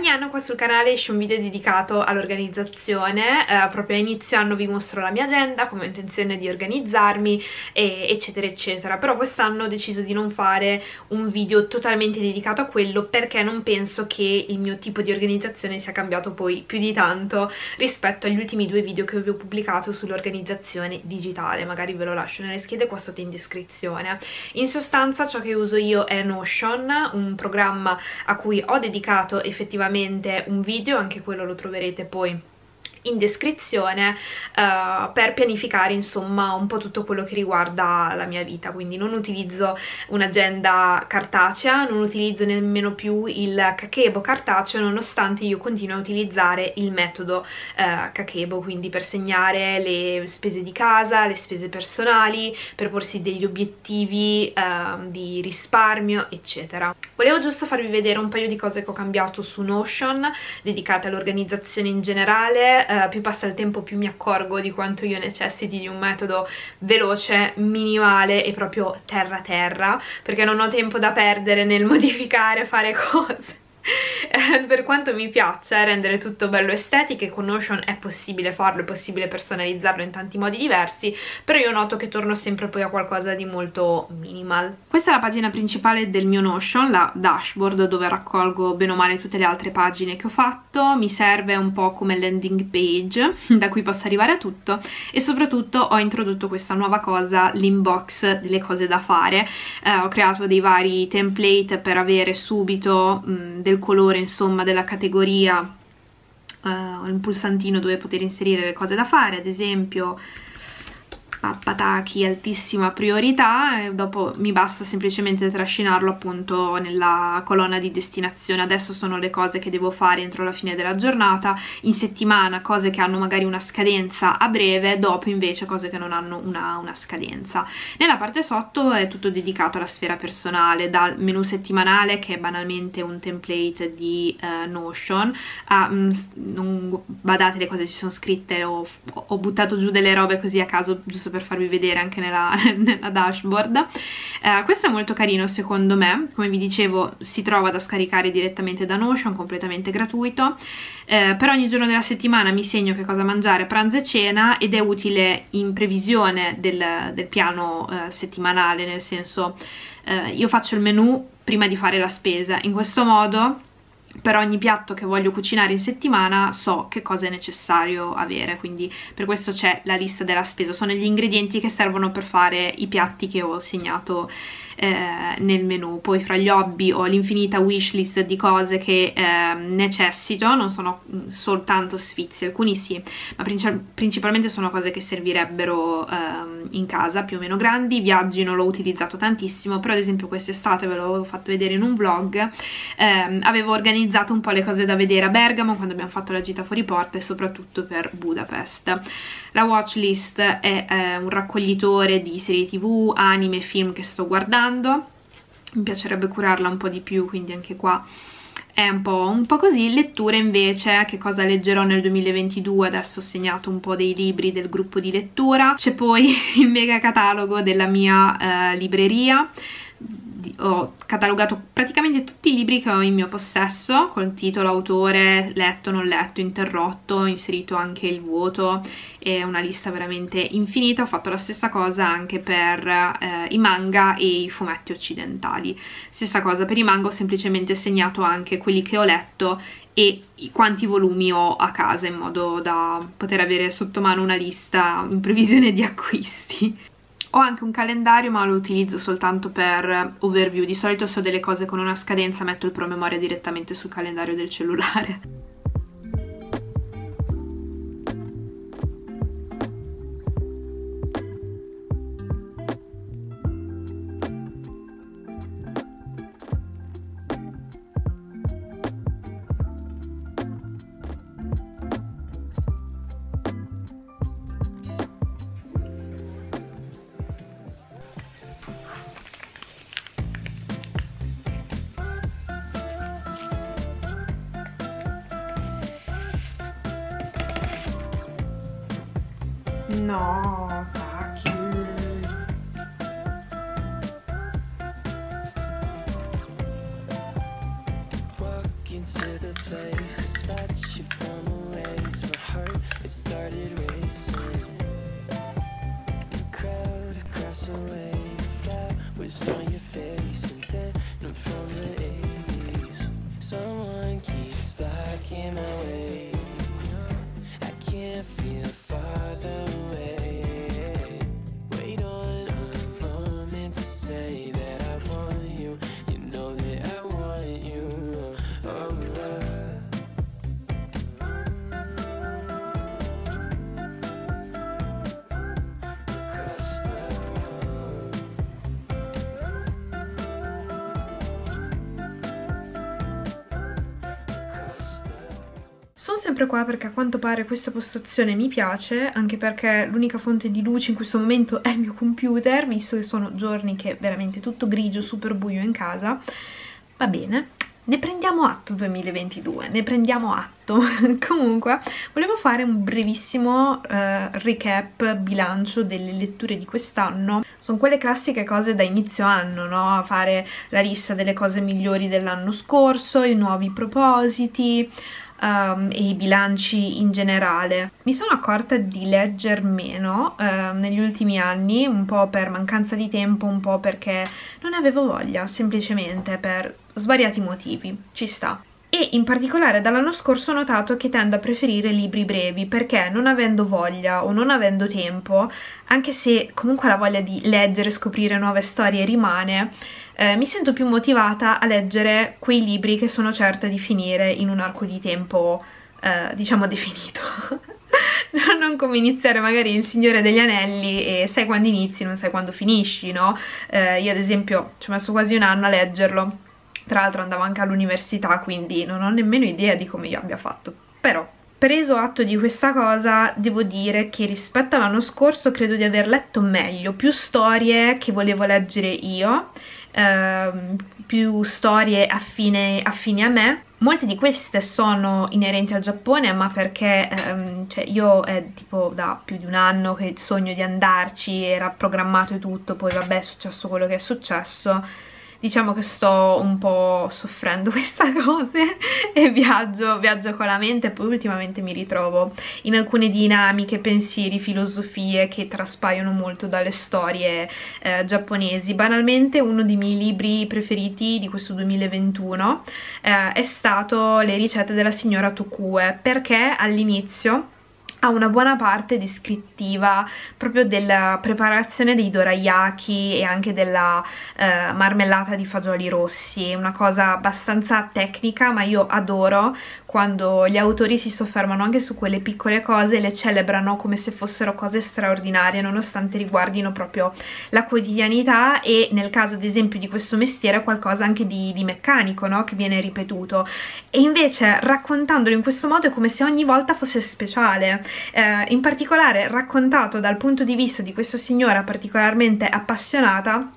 Ogni anno qua sul canale esce un video dedicato all'organizzazione, eh, proprio a inizio anno vi mostro la mia agenda, come ho intenzione di organizzarmi, e, eccetera eccetera, però quest'anno ho deciso di non fare un video totalmente dedicato a quello perché non penso che il mio tipo di organizzazione sia cambiato poi più di tanto rispetto agli ultimi due video che vi ho pubblicato sull'organizzazione digitale, magari ve lo lascio nelle schede qua sotto in descrizione. In sostanza ciò che uso io è Notion, un programma a cui ho dedicato effettivamente effettivamente un video, anche quello lo troverete poi in descrizione uh, per pianificare insomma un po' tutto quello che riguarda la mia vita. Quindi non utilizzo un'agenda cartacea non utilizzo nemmeno più il Kakebo cartaceo nonostante io continuo a utilizzare il metodo uh, Kakebo quindi per segnare le spese di casa, le spese personali per porsi degli obiettivi uh, di risparmio eccetera. Volevo giusto farvi vedere un paio di cose che ho cambiato su Notion dedicate all'organizzazione in generale eh, più passa il tempo più mi accorgo di quanto io necessiti di un metodo veloce, minimale e proprio terra terra perché non ho tempo da perdere nel modificare, fare cose per quanto mi piaccia rendere tutto bello estetico e con Notion è possibile farlo, è possibile personalizzarlo in tanti modi diversi però io noto che torno sempre poi a qualcosa di molto minimal. Questa è la pagina principale del mio Notion, la dashboard dove raccolgo bene o male tutte le altre pagine che ho fatto. Mi serve un po' come landing page da cui posso arrivare a tutto e soprattutto ho introdotto questa nuova cosa, l'inbox delle cose da fare. Eh, ho creato dei vari template per avere subito mh, del colore insomma della categoria uh, un pulsantino dove poter inserire le cose da fare ad esempio pappatachi altissima priorità e dopo mi basta semplicemente trascinarlo appunto nella colonna di destinazione. Adesso sono le cose che devo fare entro la fine della giornata. In settimana cose che hanno magari una scadenza a breve dopo invece cose che non hanno una, una scadenza. Nella parte sotto è tutto dedicato alla sfera personale dal menu settimanale che è banalmente un template di uh, Notion a, mm, non badate le cose ci sono scritte ho, ho buttato giù delle robe così a caso giusto per farvi vedere anche nella, nella dashboard. Eh, questo è molto carino secondo me. Come vi dicevo si trova da scaricare direttamente da Notion completamente gratuito. Eh, per ogni giorno della settimana mi segno che cosa mangiare pranzo e cena ed è utile in previsione del, del piano eh, settimanale nel senso eh, io faccio il menu prima di fare la spesa. In questo modo per ogni piatto che voglio cucinare in settimana so che cosa è necessario avere quindi per questo c'è la lista della spesa. Sono gli ingredienti che servono per fare i piatti che ho segnato eh, nel menu. Poi fra gli hobby ho l'infinita wishlist di cose che eh, necessito non sono mm, soltanto sfizi, alcuni sì ma principalmente sono cose che servirebbero eh, in casa più o meno grandi. Viaggi non l'ho utilizzato tantissimo però ad esempio quest'estate ve l'avevo fatto vedere in un vlog ehm, avevo organizzato un po' le cose da vedere a Bergamo quando abbiamo fatto la gita fuori porta e soprattutto per Budapest. La watchlist è eh, un raccoglitore di serie tv, anime, film che sto guardando mi piacerebbe curarla un po' di più quindi anche qua è un po', un po', così, letture invece, che cosa leggerò nel 2022, adesso ho segnato un po' dei libri del gruppo di lettura, c'è poi il mega catalogo della mia eh, libreria, ho catalogato praticamente tutti i libri che ho in mio possesso col titolo, autore, letto, non letto, interrotto, ho inserito anche il vuoto e una lista veramente infinita. Ho fatto la stessa cosa anche per eh, i manga e i fumetti occidentali. Stessa cosa per i manga ho semplicemente segnato anche quelli che ho letto e quanti volumi ho a casa in modo da poter avere sotto mano una lista in previsione di acquisti ho anche un calendario ma lo utilizzo soltanto per overview, di solito se ho delle cose con una scadenza metto il promemoria direttamente sul calendario del cellulare. No, cacchio. into the place, dispatch you from a ways. My heart, it started racing. The crowd across the way, that was on Sono sempre qua perché a quanto pare questa postazione mi piace, anche perché l'unica fonte di luce in questo momento è il mio computer, visto che sono giorni che è veramente tutto grigio, super buio in casa. Va bene, ne prendiamo atto 2022, ne prendiamo atto. Comunque, volevo fare un brevissimo eh, recap, bilancio delle letture di quest'anno. Sono quelle classiche cose da inizio anno, no? Fare la lista delle cose migliori dell'anno scorso, i nuovi propositi, um, e i bilanci in generale. Mi sono accorta di leggere meno uh, negli ultimi anni, un po' per mancanza di tempo, un po' perché non avevo voglia, semplicemente per svariati motivi, ci sta. E in particolare dall'anno scorso ho notato che tendo a preferire libri brevi perché non avendo voglia o non avendo tempo, anche se comunque la voglia di leggere e scoprire nuove storie rimane, eh, mi sento più motivata a leggere quei libri che sono certa di finire in un arco di tempo, eh, diciamo, definito. non come iniziare magari Il Signore degli Anelli e sai quando inizi, non sai quando finisci, no? Eh, io ad esempio ci ho messo quasi un anno a leggerlo, tra l'altro andavo anche all'università, quindi non ho nemmeno idea di come io abbia fatto. Però, preso atto di questa cosa, devo dire che rispetto all'anno scorso credo di aver letto meglio, più storie che volevo leggere io, ehm, più storie affine, affini a me. Molte di queste sono inerenti al Giappone, ma perché ehm, cioè io è tipo da più di un anno che sogno di andarci, era programmato e tutto, poi vabbè è successo quello che è successo diciamo che sto un po' soffrendo questa cosa e viaggio, viaggio con la mente e poi ultimamente mi ritrovo in alcune dinamiche, pensieri, filosofie che traspaiono molto dalle storie eh, giapponesi. Banalmente uno dei miei libri preferiti di questo 2021 eh, è stato Le ricette della signora Tokue perché all'inizio ha una buona parte descrittiva proprio della preparazione dei dorayaki e anche della eh, marmellata di fagioli rossi, una cosa abbastanza tecnica ma io adoro quando gli autori si soffermano anche su quelle piccole cose e le celebrano come se fossero cose straordinarie nonostante riguardino proprio la quotidianità e nel caso ad esempio di questo mestiere qualcosa anche di, di meccanico no? che viene ripetuto. E invece raccontandolo in questo modo è come se ogni volta fosse speciale eh, in particolare raccontato dal punto di vista di questa signora particolarmente appassionata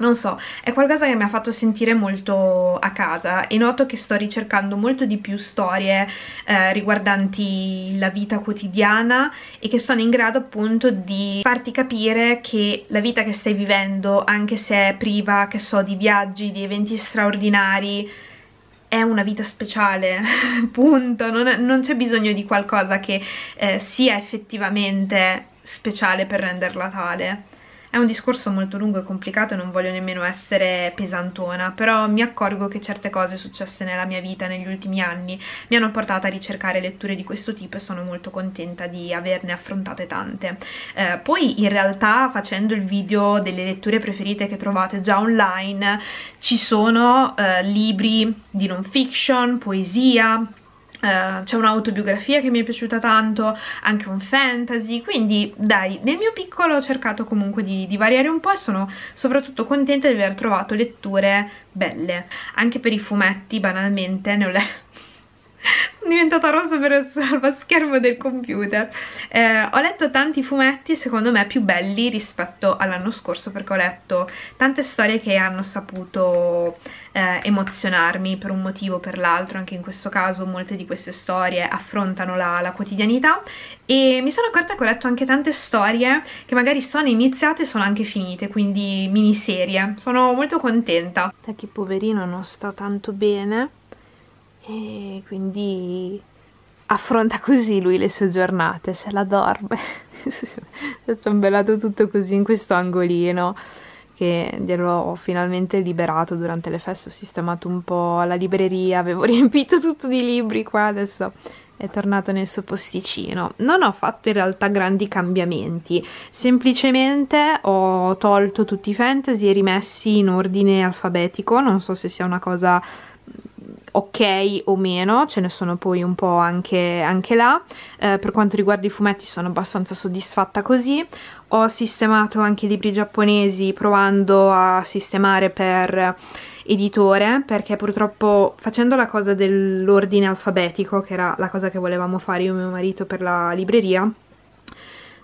non so, è qualcosa che mi ha fatto sentire molto a casa e noto che sto ricercando molto di più storie eh, riguardanti la vita quotidiana e che sono in grado appunto di farti capire che la vita che stai vivendo, anche se è priva, che so, di viaggi, di eventi straordinari, è una vita speciale, punto, non, non c'è bisogno di qualcosa che eh, sia effettivamente speciale per renderla tale. È un discorso molto lungo e complicato e non voglio nemmeno essere pesantona, però mi accorgo che certe cose successe nella mia vita negli ultimi anni mi hanno portata a ricercare letture di questo tipo e sono molto contenta di averne affrontate tante. Eh, poi in realtà facendo il video delle letture preferite che trovate già online ci sono eh, libri di non fiction, poesia, Uh, c'è un'autobiografia che mi è piaciuta tanto, anche un fantasy, quindi dai, nel mio piccolo ho cercato comunque di, di variare un po' e sono soprattutto contenta di aver trovato letture belle, anche per i fumetti banalmente ne ho letto diventata rossa per schermo del computer. Eh, ho letto tanti fumetti secondo me più belli rispetto all'anno scorso perché ho letto tante storie che hanno saputo eh, emozionarmi per un motivo o per l'altro. Anche in questo caso molte di queste storie affrontano la, la quotidianità. E mi sono accorta che ho letto anche tante storie che magari sono iniziate e sono anche finite quindi miniserie. Sono molto contenta. Da chi poverino non sta tanto bene e quindi affronta così lui le sue giornate, se la dorme. è ciambellato tutto così in questo angolino che glielo finalmente liberato durante le feste, ho sistemato un po' la libreria, avevo riempito tutto di libri qua, adesso è tornato nel suo posticino. Non ho fatto in realtà grandi cambiamenti, semplicemente ho tolto tutti i fantasy e rimessi in ordine alfabetico, non so se sia una cosa ok o meno, ce ne sono poi un po' anche, anche là. Eh, per quanto riguarda i fumetti sono abbastanza soddisfatta così. Ho sistemato anche i libri giapponesi provando a sistemare per editore perché purtroppo facendo la cosa dell'ordine alfabetico che era la cosa che volevamo fare io e mio marito per la libreria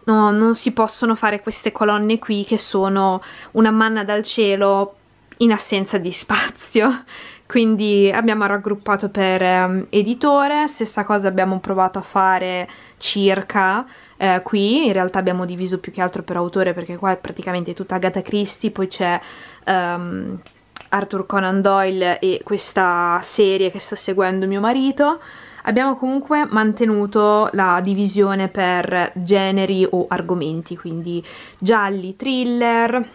no, non si possono fare queste colonne qui che sono una manna dal cielo in assenza di spazio quindi abbiamo raggruppato per um, editore, stessa cosa abbiamo provato a fare circa eh, qui, in realtà abbiamo diviso più che altro per autore perché qua è praticamente tutta Agatha Christie, poi c'è um, Arthur Conan Doyle e questa serie che sta seguendo mio marito, abbiamo comunque mantenuto la divisione per generi o argomenti, quindi gialli, thriller,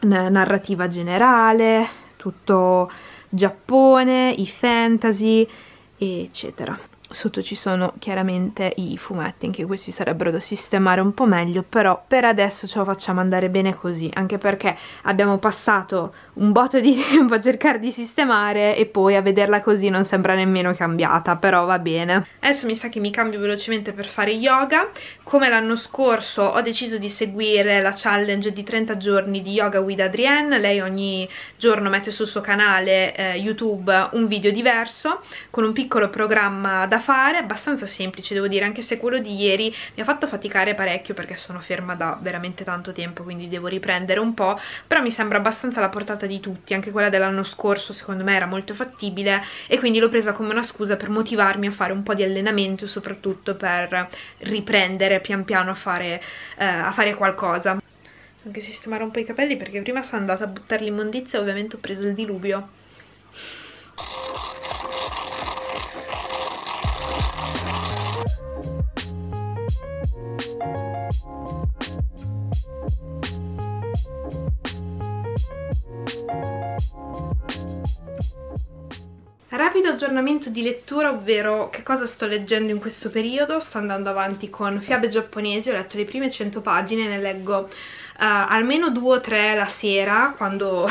narrativa generale, tutto Giappone, i fantasy, eccetera sotto ci sono chiaramente i fumetti anche questi sarebbero da sistemare un po' meglio però per adesso ce lo facciamo andare bene così anche perché abbiamo passato un botto di tempo a cercare di sistemare e poi a vederla così non sembra nemmeno cambiata però va bene. Adesso mi sa che mi cambio velocemente per fare yoga. Come l'anno scorso ho deciso di seguire la challenge di 30 giorni di yoga with Adrienne. Lei ogni giorno mette sul suo canale eh, youtube un video diverso con un piccolo programma da fare, abbastanza semplice devo dire, anche se quello di ieri mi ha fatto faticare parecchio perché sono ferma da veramente tanto tempo, quindi devo riprendere un po', però mi sembra abbastanza alla portata di tutti, anche quella dell'anno scorso secondo me era molto fattibile e quindi l'ho presa come una scusa per motivarmi a fare un po' di allenamento, soprattutto per riprendere pian piano a fare, eh, a fare qualcosa. Anche sistemare un po' i capelli perché prima sono andata a buttare l'immondizia e ovviamente ho preso il diluvio Rapido aggiornamento di lettura, ovvero che cosa sto leggendo in questo periodo. Sto andando avanti con fiabe giapponesi, ho letto le prime 100 pagine, ne leggo uh, almeno due o tre la sera, quando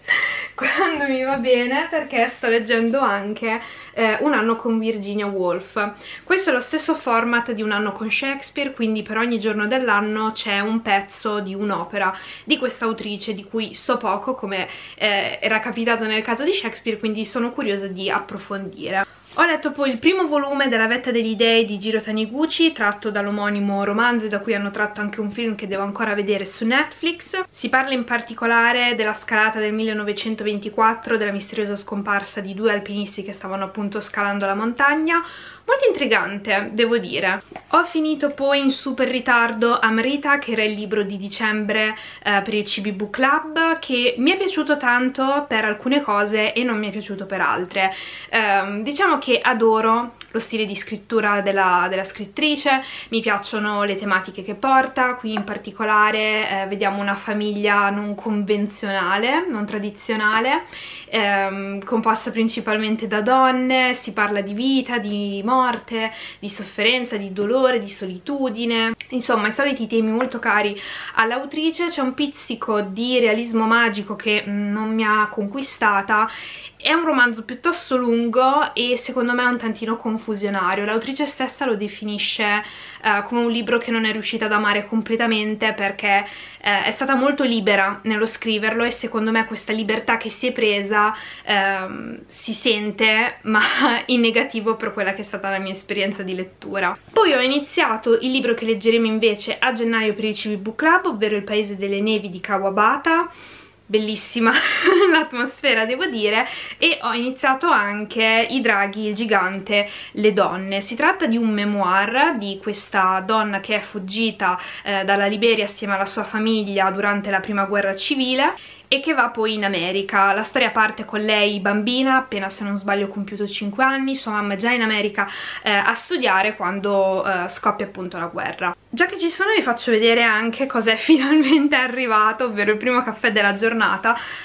quando mi va bene perché sto leggendo anche eh, Un anno con Virginia Woolf. Questo è lo stesso format di Un anno con Shakespeare, quindi per ogni giorno dell'anno c'è un pezzo di un'opera di questa autrice di cui so poco come eh, era capitato nel caso di Shakespeare, quindi sono curiosa di approfondire. Ho letto poi il primo volume della Vetta degli Dei di Jiro Taniguchi, tratto dall'omonimo romanzo da cui hanno tratto anche un film che devo ancora vedere su Netflix. Si parla in particolare della scalata del 1924, della misteriosa scomparsa di due alpinisti che stavano appunto scalando la montagna, molto intrigante devo dire. Ho finito poi in super ritardo Amrita che era il libro di dicembre eh, per il CB Book Club che mi è piaciuto tanto per alcune cose e non mi è piaciuto per altre. Eh, diciamo che adoro lo stile di scrittura della, della, scrittrice, mi piacciono le tematiche che porta, qui in particolare eh, vediamo una famiglia non convenzionale, non tradizionale, ehm, composta principalmente da donne, si parla di vita, di morte, di sofferenza, di dolore, di solitudine, insomma i soliti temi molto cari all'autrice, c'è un pizzico di realismo magico che mm, non mi ha conquistata è un romanzo piuttosto lungo e secondo me un tantino confusionario. L'autrice stessa lo definisce uh, come un libro che non è riuscita ad amare completamente perché uh, è stata molto libera nello scriverlo e secondo me questa libertà che si è presa uh, si sente ma in negativo per quella che è stata la mia esperienza di lettura. Poi ho iniziato il libro che leggeremo invece a gennaio per il CB Book Club, ovvero Il Paese delle Nevi di Kawabata bellissima l'atmosfera devo dire e ho iniziato anche I draghi, il gigante, le donne si tratta di un memoir di questa donna che è fuggita eh, dalla Liberia assieme alla sua famiglia durante la prima guerra civile e che va poi in America. La storia parte con lei bambina, appena se non sbaglio compiuto 5 anni, sua mamma è già in America eh, a studiare quando eh, scoppia appunto la guerra. Già che ci sono vi faccio vedere anche cosa è finalmente arrivato, ovvero il primo caffè della giornata.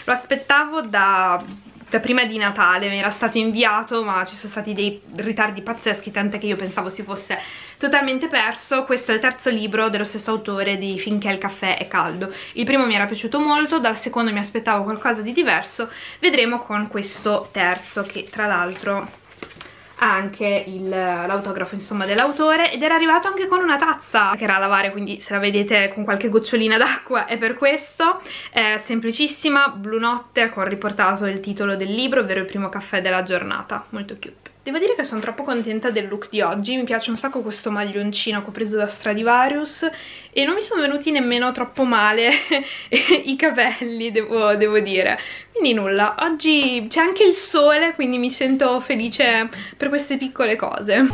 Lo aspettavo da da prima di Natale mi era stato inviato ma ci sono stati dei ritardi pazzeschi tant'è che io pensavo si fosse totalmente perso. Questo è il terzo libro dello stesso autore di Finché il caffè è caldo. Il primo mi era piaciuto molto dal secondo mi aspettavo qualcosa di diverso. Vedremo con questo terzo che tra l'altro anche l'autografo dell'autore ed era arrivato anche con una tazza che era a lavare quindi se la vedete con qualche gocciolina d'acqua è per questo. È semplicissima, blu notte con riportato il titolo del libro ovvero il primo caffè della giornata. Molto cute Devo dire che sono troppo contenta del look di oggi, mi piace un sacco questo maglioncino che ho preso da Stradivarius e non mi sono venuti nemmeno troppo male i capelli, devo, devo dire. Quindi nulla, oggi c'è anche il sole, quindi mi sento felice per queste piccole cose.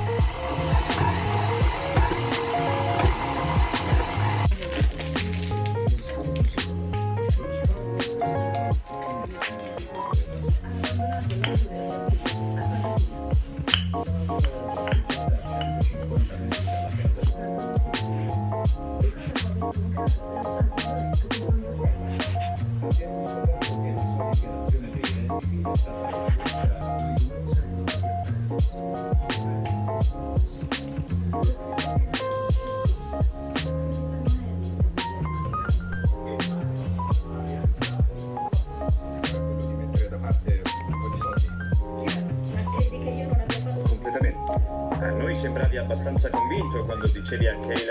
Abbastanza convinto